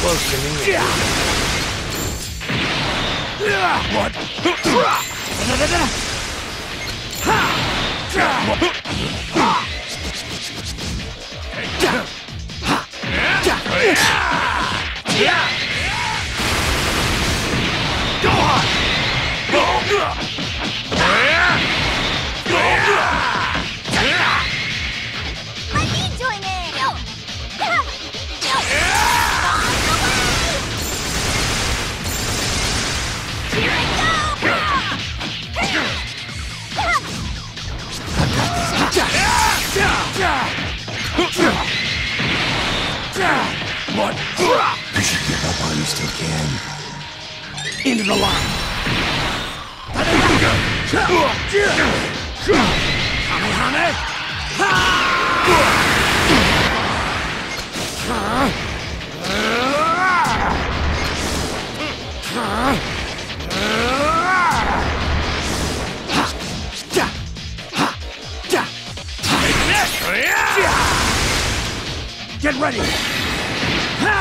close to me. What? Go What? You should give up while you still can. Into the line. Kamehame! Get ready!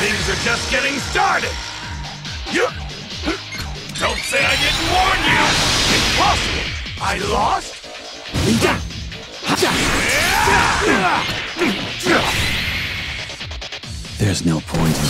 Things are just getting started. Don't say I didn't warn you. Impossible. I lost? There's no point in